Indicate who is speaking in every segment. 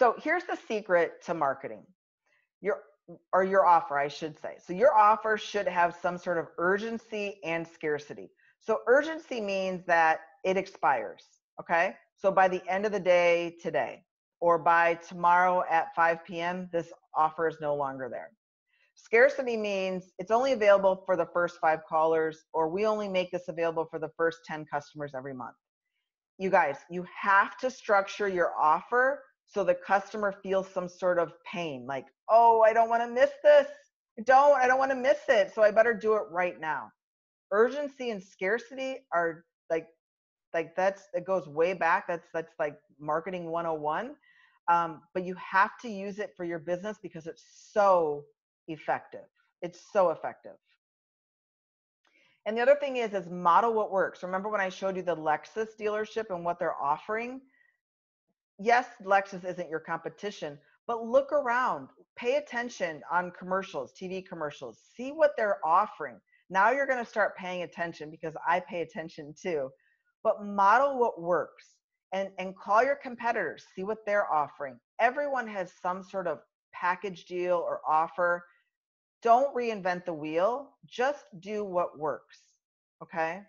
Speaker 1: So here's the secret to marketing. Your or your offer, I should say. So your offer should have some sort of urgency and scarcity. So urgency means that it expires, okay? So by the end of the day today or by tomorrow at 5 p.m., this offer is no longer there. Scarcity means it's only available for the first five callers, or we only make this available for the first 10 customers every month. You guys, you have to structure your offer so the customer feels some sort of pain like, oh, I don't want to miss this. Don't, I don't want to miss it. So I better do it right now. Urgency and scarcity are like, like that's, it goes way back. That's, that's like marketing 101. Um, but you have to use it for your business because it's so effective. It's so effective. And the other thing is, is model what works. Remember when I showed you the Lexus dealership and what they're offering? Yes, Lexus isn't your competition, but look around, pay attention on commercials, TV commercials, see what they're offering. Now you're going to start paying attention because I pay attention too. But model what works and, and call your competitors, see what they're offering. Everyone has some sort of package deal or offer don't reinvent the wheel, just do what works. Okay?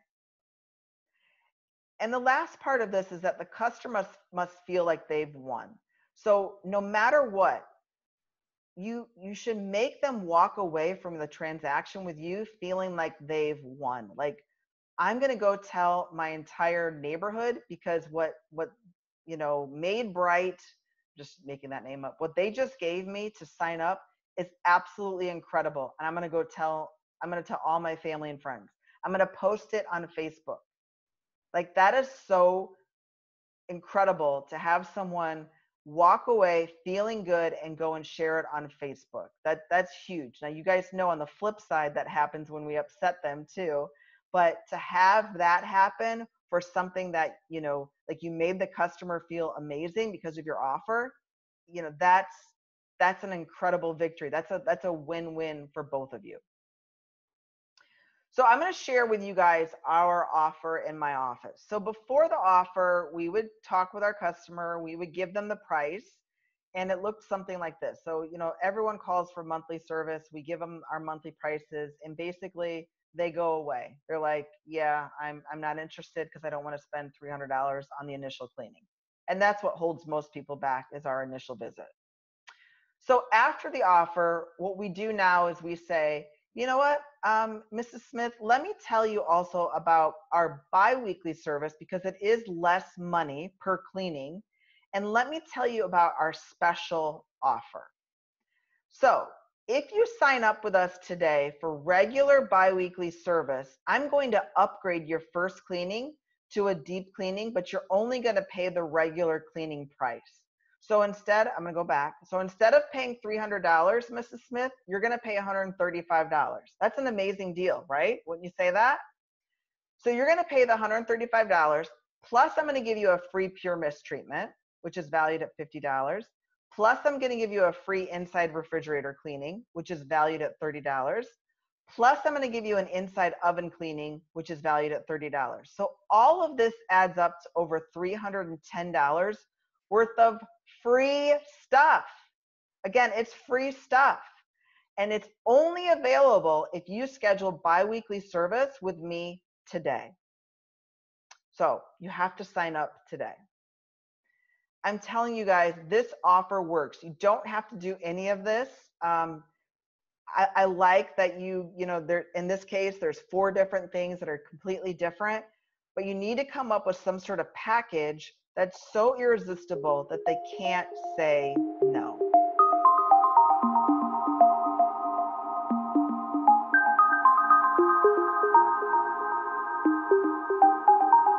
Speaker 1: And the last part of this is that the customer must, must feel like they've won. So no matter what, you you should make them walk away from the transaction with you feeling like they've won. Like I'm going to go tell my entire neighborhood because what what you know, Made Bright, just making that name up. What they just gave me to sign up is absolutely incredible. And I'm going to go tell, I'm going to tell all my family and friends. I'm going to post it on Facebook. Like that is so incredible to have someone walk away feeling good and go and share it on Facebook. That that's huge. Now you guys know on the flip side that happens when we upset them too. But to have that happen for something that, you know, like you made the customer feel amazing because of your offer, you know, that's that's an incredible victory. That's a that's a win-win for both of you. So I'm going to share with you guys our offer in my office. So before the offer, we would talk with our customer, we would give them the price, and it looked something like this. So, you know, everyone calls for monthly service, we give them our monthly prices, and basically they go away. They're like, "Yeah, I'm I'm not interested because I don't want to spend $300 on the initial cleaning." And that's what holds most people back is our initial visit. So after the offer, what we do now is we say, you know what, um, Mrs. Smith, let me tell you also about our biweekly service because it is less money per cleaning. And let me tell you about our special offer. So if you sign up with us today for regular biweekly service, I'm going to upgrade your first cleaning to a deep cleaning, but you're only going to pay the regular cleaning price. So instead, I'm going to go back. So instead of paying $300, Mrs. Smith, you're going to pay $135. That's an amazing deal, right? Wouldn't you say that? So you're going to pay the $135 plus I'm going to give you a free pure mist treatment, which is valued at $50. Plus I'm going to give you a free inside refrigerator cleaning, which is valued at $30. Plus I'm going to give you an inside oven cleaning, which is valued at $30. So all of this adds up to over $310 worth of free stuff. Again, it's free stuff. And it's only available if you schedule biweekly service with me today. So you have to sign up today. I'm telling you guys, this offer works. You don't have to do any of this. Um, I, I, like that you, you know, there in this case, there's four different things that are completely different, but you need to come up with some sort of package that's so irresistible that they can't say no.